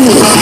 no.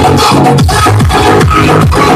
I'm sorry.